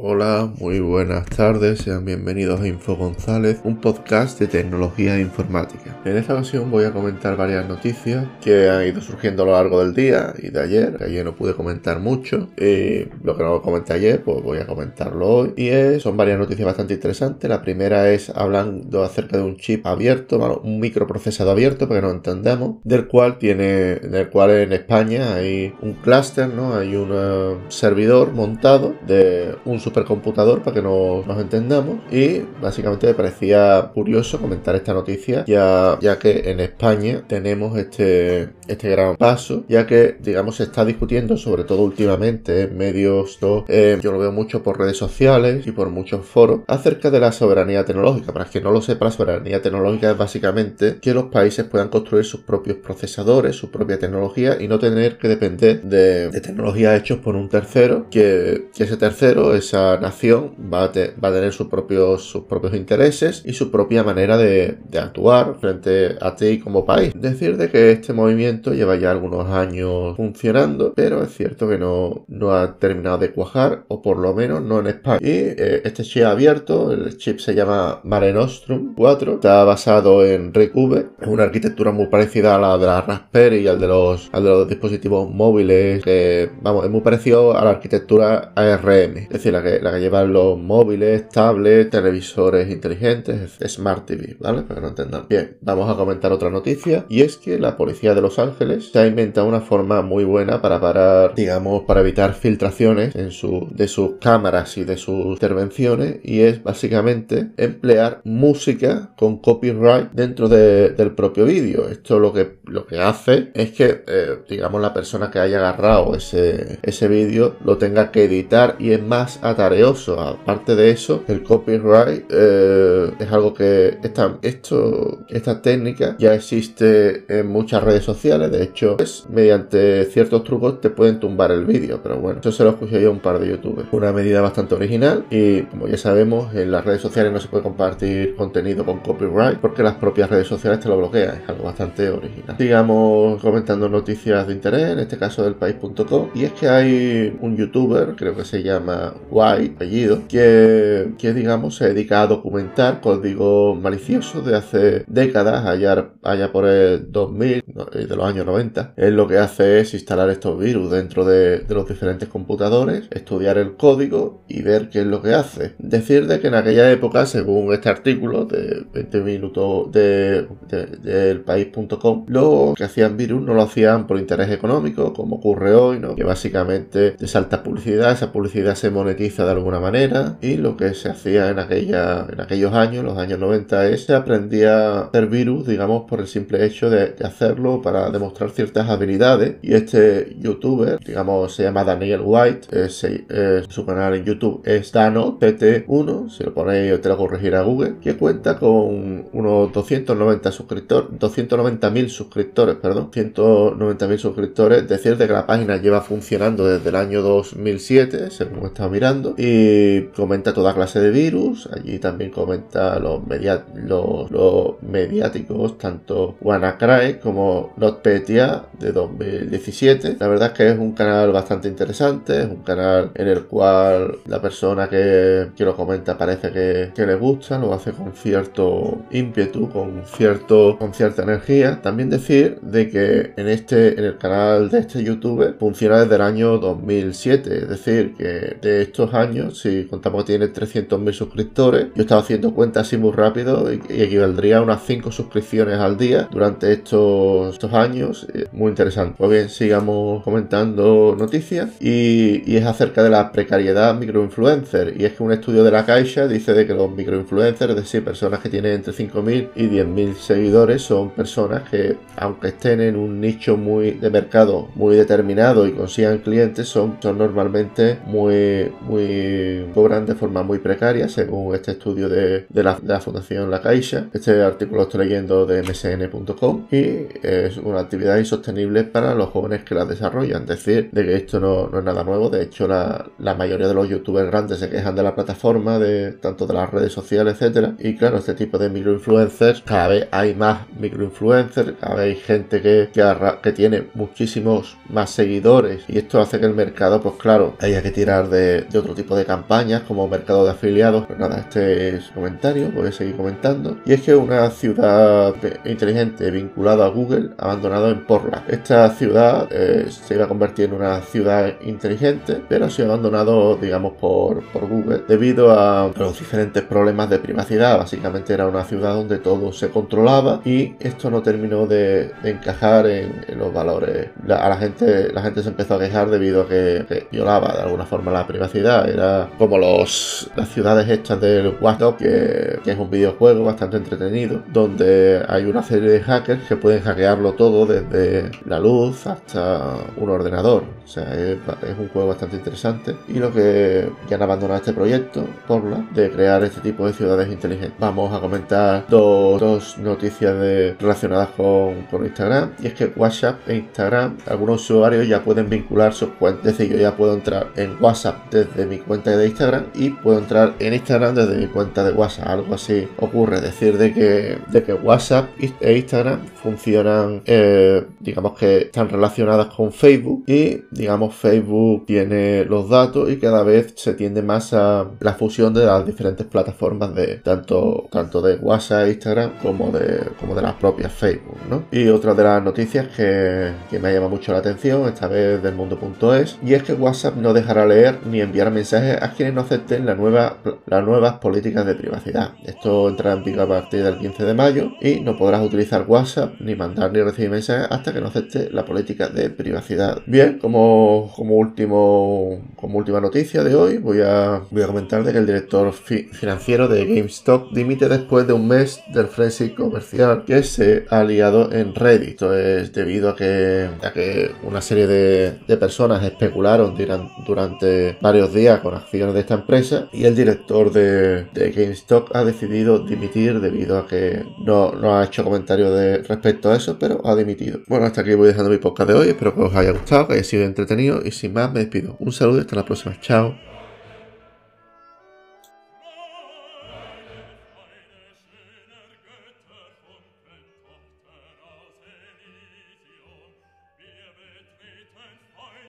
Hola, muy buenas tardes, sean bienvenidos a Info González, un podcast de tecnología e informática. En esta ocasión voy a comentar varias noticias que han ido surgiendo a lo largo del día y de ayer. Ayer no pude comentar mucho y lo que no comenté ayer, pues voy a comentarlo hoy. Y son varias noticias bastante interesantes. La primera es hablando acerca de un chip abierto, un microprocesador abierto, para que nos entendamos, del cual tiene, del cual en España hay un clúster, ¿no? Hay un eh, servidor montado de un supercomputador para que nos, entendamos. Y básicamente me parecía curioso comentar esta noticia ya, ya que en España tenemos este, este gran paso ya que digamos se está discutiendo sobre todo últimamente en medios eh, yo lo veo mucho por redes sociales y por muchos foros acerca de la soberanía tecnológica. Para quien no lo sepa la soberanía tecnológica es básicamente que los países puedan construir sus propios procesadores su propia tecnología y no tener que depender de, de tecnologías hechos por un tercero que, que ese tercero esa nación va a, tener sus propios, intereses y su propia manera de, actuar frente a ti como país. Decir de que este movimiento lleva ya algunos años funcionando, pero es cierto que no, ha terminado de cuajar, o por lo menos no en España. Y eh, este chip abierto, el chip se llama Mare Nostrum 4, está basado en RICV, es una arquitectura muy parecida a la de la Raspberry y al de los, al de los dispositivos móviles, que vamos, es muy parecido a la arquitectura ARM, es decir, la que la que llevan los móviles, tablets, televisores inteligentes, Smart TV, ¿vale? Para que no entendan. Bien, vamos a comentar otra noticia y es que la policía de Los Ángeles se ha inventado una forma muy buena para parar, digamos, para evitar filtraciones en su, de sus cámaras y de sus intervenciones y es básicamente emplear música con copyright dentro del propio vídeo. Esto lo que, lo que hace es que, eh, digamos, la persona que haya agarrado ese, ese vídeo lo tenga que editar y es más Aparte de eso, el copyright eh, es algo que esta, esto, esta técnica ya existe en muchas redes sociales. De hecho, es, mediante ciertos trucos te pueden tumbar el vídeo. Pero bueno, eso se lo escuché yo a un par de youtubers. Una medida bastante original y como ya sabemos, en las redes sociales no se puede compartir contenido con copyright porque las propias redes sociales te lo bloquean. Es algo bastante original. Sigamos comentando noticias de interés, en este caso del país.com. Y es que hay un youtuber, creo que se llama apellido, que, que digamos se dedica a documentar código malicioso de hace décadas, allá, allá por el 2000, eh, de los años 90. Él lo que hace es instalar estos virus dentro de, de, los diferentes computadores, estudiar el código y ver qué es lo que hace. Decir de que en aquella época, según este artículo de 20 minutos de, del país.com, lo que hacían virus no lo hacían por interés económico, como ocurre hoy, que básicamente te salta publicidad, esa publicidad se monetiza de alguna manera y lo que se hacía en, aquella, en aquellos años, los años 90, es se aprendía a hacer virus, digamos, por el simple hecho de, hacerlo para demostrar ciertas habilidades. Y este youtuber, digamos, se llama Daniel White, su canal en YouTube es Dano PT1, si lo ponéis te lo corregirá Google, que cuenta con unos 290 suscriptores, 290.000 suscriptores, perdón, 190.000 suscriptores, decir de que la página lleva funcionando desde el año 2007, según he estado mirando, y comenta toda clase de virus. Allí también comenta los, los, mediáticos, tanto WannaCry como NotPetya de 2017. La verdad es que es un canal bastante interesante, es un canal en el cual la persona que, que lo comenta parece que, que, le gusta, lo hace con cierto ímpetu, con, cierto, con cierta energía. También decir de que en, este, en el canal de este youtuber funciona desde el año 2007, es decir, que de estos años, si contamos que tiene 300.000 suscriptores, yo estaba haciendo cuentas así muy rápido y, equivaldría a unas 5 suscripciones al día durante estos, estos años. Muy interesante. Pues bien, sigamos comentando noticias y, es acerca de la precariedad microinfluencer. Y es que un estudio de la Caixa dice de que los microinfluencers, es decir, personas que tienen entre 5.000 y 10.000 seguidores, son personas que, aunque estén en un nicho muy de mercado muy determinado y consigan clientes, son, son normalmente muy cobran de forma muy precaria, según este estudio de, la, Fundación La Caixa. Este artículo lo estoy leyendo de msn.com y es una actividad insostenible para los jóvenes que la desarrollan. Decir de que esto no, es nada nuevo, de hecho la, mayoría de los youtubers grandes se quejan de la plataforma, de tanto de las redes sociales, etcétera. Y claro, este tipo de microinfluencers, cada vez hay más microinfluencers, cada vez hay gente que, que, tiene muchísimos más seguidores y esto hace que el mercado, pues claro, haya que tirar de, de otro tipo de campañas como mercado de afiliados. Pero nada, este es comentario, voy a seguir comentando. Y es que una ciudad inteligente vinculada a Google abandonado en Portland. Esta ciudad eh, se iba a convertir en una ciudad inteligente, pero ha sido abandonado, digamos, por, por Google debido a los diferentes problemas de privacidad. Básicamente era una ciudad donde todo se controlaba y esto no terminó de, encajar en, los valores. a la gente, la gente se empezó a quejar debido a que, violaba de alguna forma la privacidad. Era como los, las ciudades hechas del Watch que, que es un videojuego bastante entretenido, donde hay una serie de hackers que pueden hackearlo todo desde la luz hasta un ordenador. O sea, es, un juego bastante interesante. Y lo que ya han abandonado este proyecto, por la de crear este tipo de ciudades inteligentes. Vamos a comentar dos, noticias de, relacionadas con, con, Instagram. Y es que WhatsApp e Instagram, algunos usuarios ya pueden vincular sus cuentas. Es decir, yo ya puedo entrar en WhatsApp desde mi cuenta de Instagram y puedo entrar en Instagram desde mi cuenta de WhatsApp. Algo así ocurre. Decir, de que, de que WhatsApp e Instagram funcionan, eh, digamos que están relacionadas con Facebook y digamos Facebook tiene los datos y cada vez se tiende más a la fusión de las diferentes plataformas de tanto, tanto de WhatsApp, e Instagram como de, como de las propias Facebook, ¿no? Y otra de las noticias que, que me llama mucho la atención, esta vez del mundo.es, y es que WhatsApp no dejará leer ni enviar mensajes a quienes no acepten la nueva, las nuevas políticas de privacidad. Esto entrará en vigor a partir del 15 de mayo y no podrás utilizar WhatsApp ni mandar ni recibir mensajes hasta que no acepte la política de privacidad. Bien, como, como, último, como última noticia de hoy, voy a, voy a comentar de que el director financiero de GameStop dimite después de un mes del frenzy comercial que se ha liado en Reddit. Esto es debido a que, a que una serie de, de personas especularon durante varios con acciones de esta empresa y el director de, de GameStop ha decidido dimitir debido a que no, no ha hecho comentarios respecto a eso, pero ha dimitido. Bueno, hasta aquí voy dejando mi podcast de hoy. Espero que os haya gustado, que haya sido entretenido y sin más me despido. Un saludo y hasta la próxima. Chao.